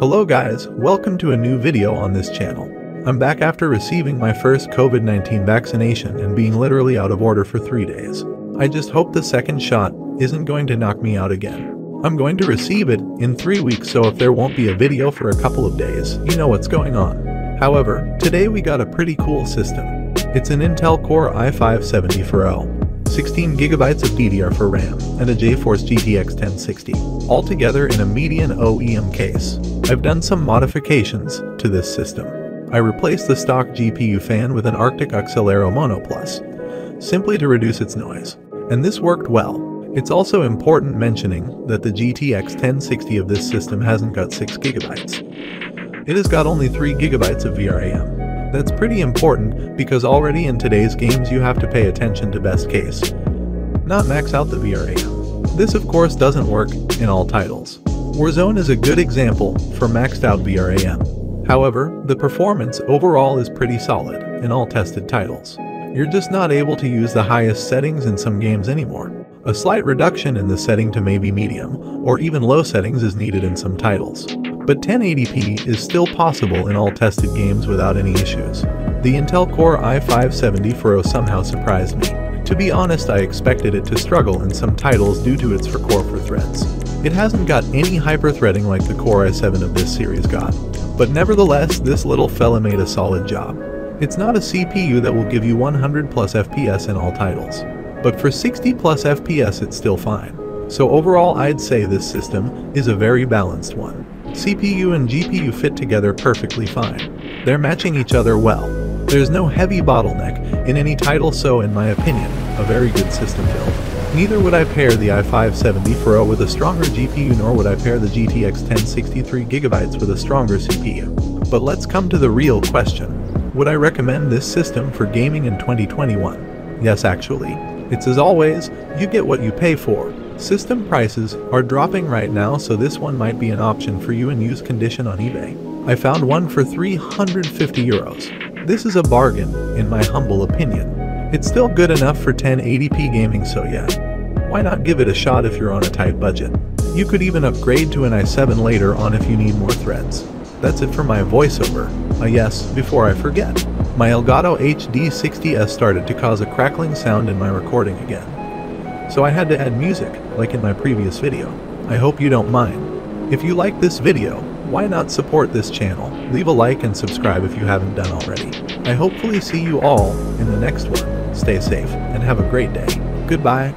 Hello guys, welcome to a new video on this channel. I'm back after receiving my first COVID-19 vaccination and being literally out of order for 3 days. I just hope the second shot isn't going to knock me out again. I'm going to receive it in 3 weeks so if there won't be a video for a couple of days, you know what's going on. However, today we got a pretty cool system. It's an Intel Core i5-74L 16GB of DDR4 RAM, and a GeForce GTX 1060, all together in a Medion OEM case. I've done some modifications to this system. I replaced the stock GPU fan with an Arctic Accelero Mono Plus, simply to reduce its noise, and this worked well. It's also important mentioning that the GTX 1060 of this system hasn't got 6GB. It has got only 3GB of VRAM, that's pretty important because already in today's games you have to pay attention to best case, not max out the VRAM. This of course doesn't work in all titles. Warzone is a good example for maxed out VRAM. However, the performance overall is pretty solid in all tested titles. You're just not able to use the highest settings in some games anymore. A slight reduction in the setting to maybe medium, or even low settings is needed in some titles but 1080p is still possible in all tested games without any issues. The Intel Core i5-74 somehow surprised me. To be honest, I expected it to struggle in some titles due to its core for threads. It hasn't got any hyper-threading like the Core i7 of this series got, but nevertheless, this little fella made a solid job. It's not a CPU that will give you 100 plus FPS in all titles, but for 60 plus FPS it's still fine. So overall I'd say this system is a very balanced one. CPU and GPU fit together perfectly fine. They're matching each other well. There's no heavy bottleneck in any title so in my opinion, a very good system build. Neither would I pair the i5-74 with a stronger GPU nor would I pair the GTX 1060 3GB with a stronger CPU. But let's come to the real question. Would I recommend this system for gaming in 2021? Yes actually. It's as always, you get what you pay for. System prices are dropping right now so this one might be an option for you in use condition on eBay. I found one for 350 euros. This is a bargain, in my humble opinion. It's still good enough for 1080p gaming so yeah. Why not give it a shot if you're on a tight budget? You could even upgrade to an i7 later on if you need more threads. That's it for my voiceover. Uh, yes, before I forget. My Elgato HD60S started to cause a crackling sound in my recording again so I had to add music, like in my previous video. I hope you don't mind. If you like this video, why not support this channel? Leave a like and subscribe if you haven't done already. I hopefully see you all in the next one. Stay safe and have a great day. Goodbye.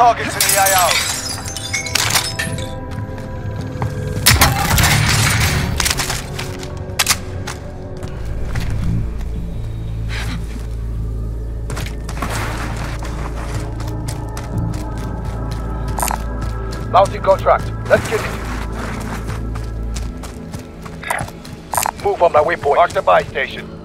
Targets in the AO. Mounting contract. Let's get it. Move on my waypoint. Mark the buy station.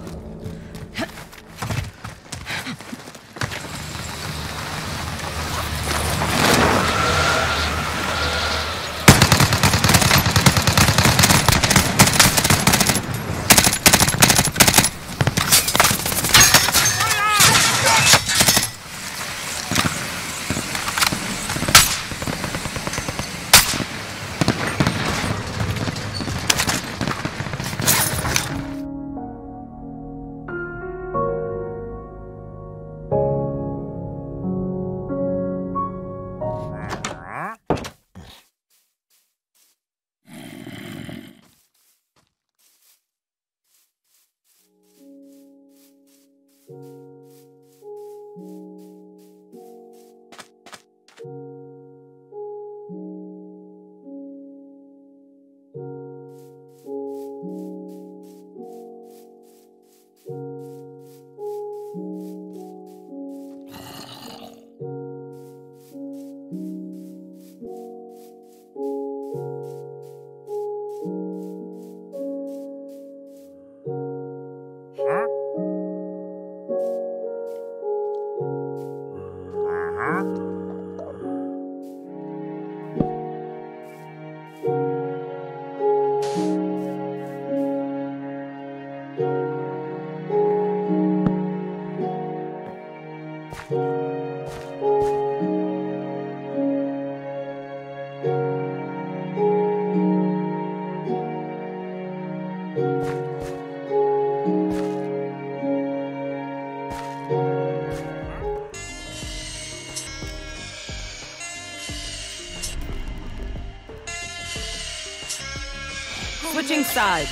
Switching sides.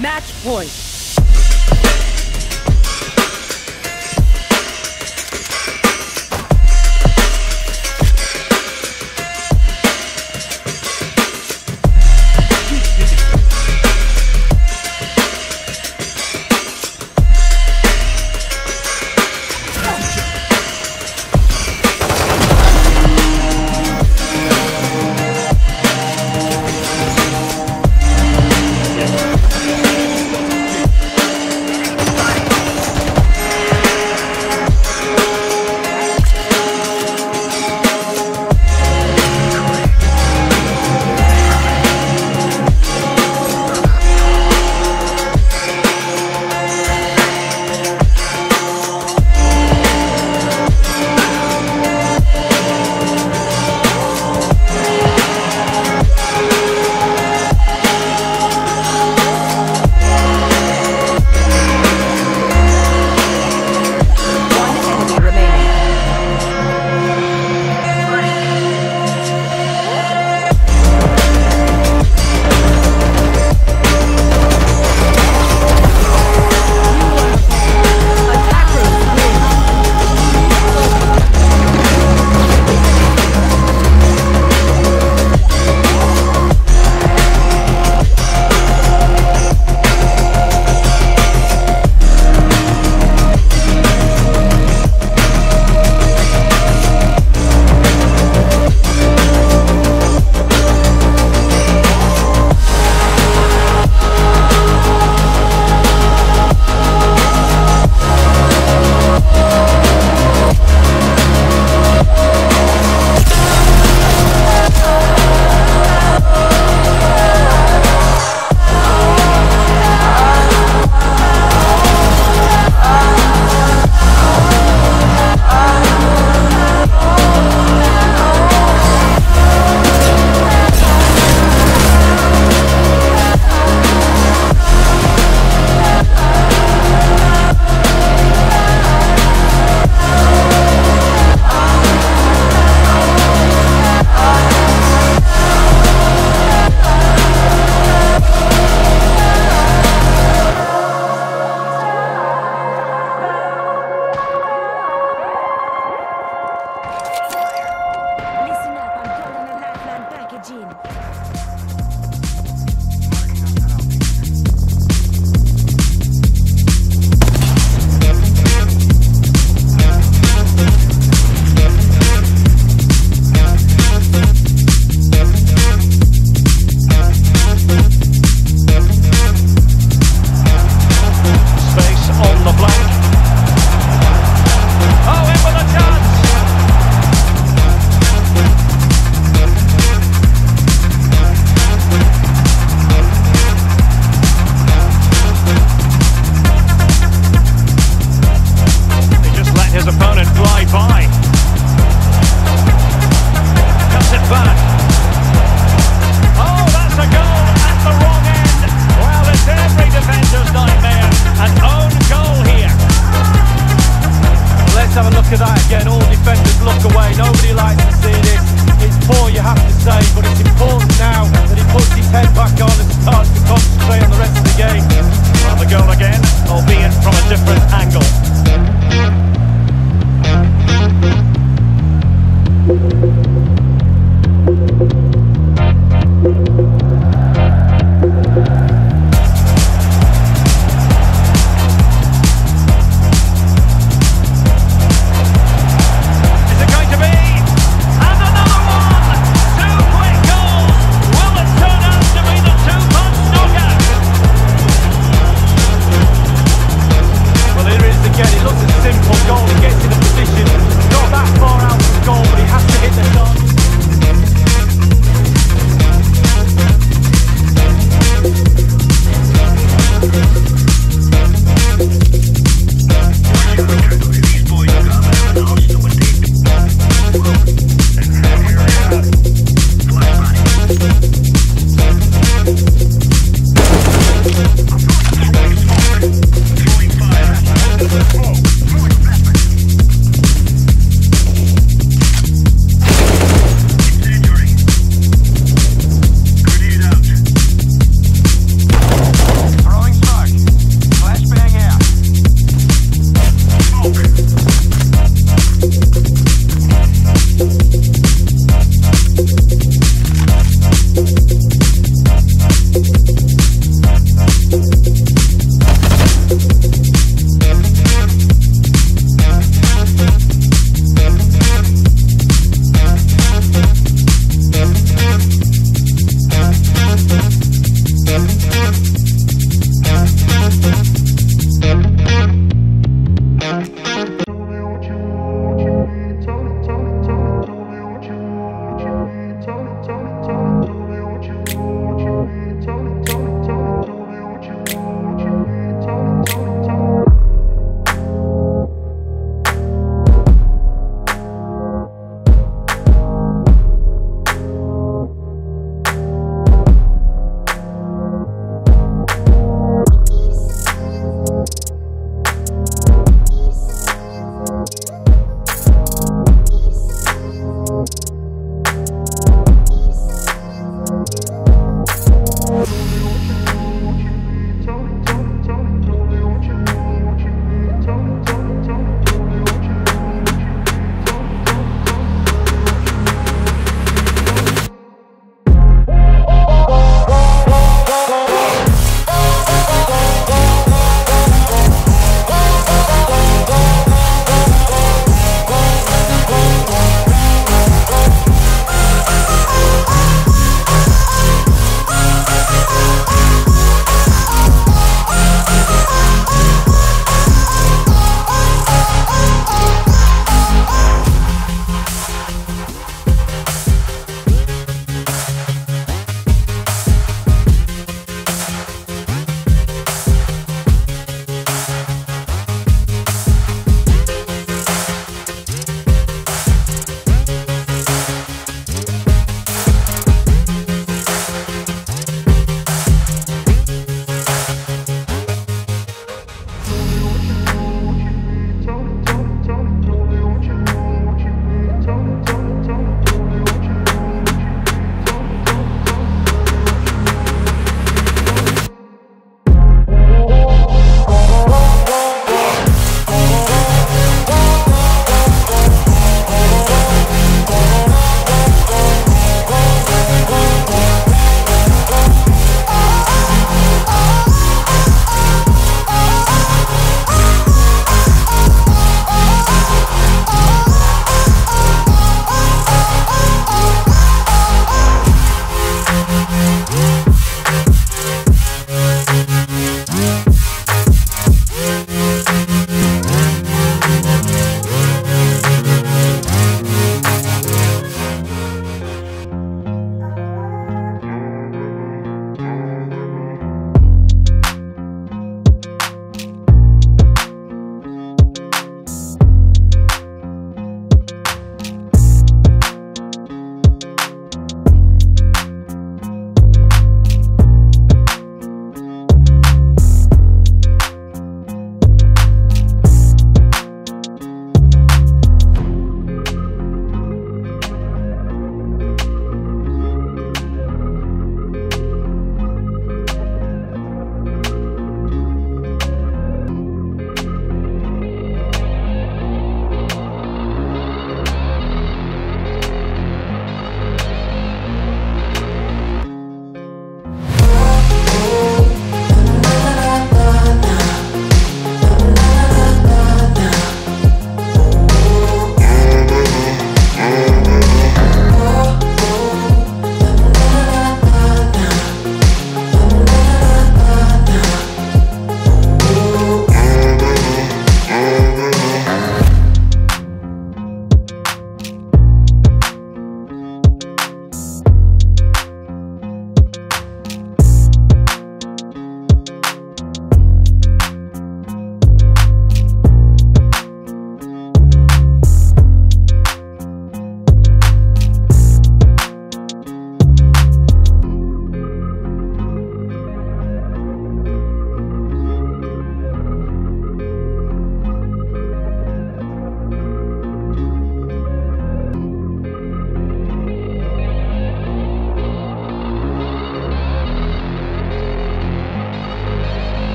Match point. At that again, all defenders look away. Nobody likes to see this. It's poor, you have to say, but it's important now that he puts his head back on and starts to concentrate on the rest of the game. Well, the goal again, albeit from a different angle. Is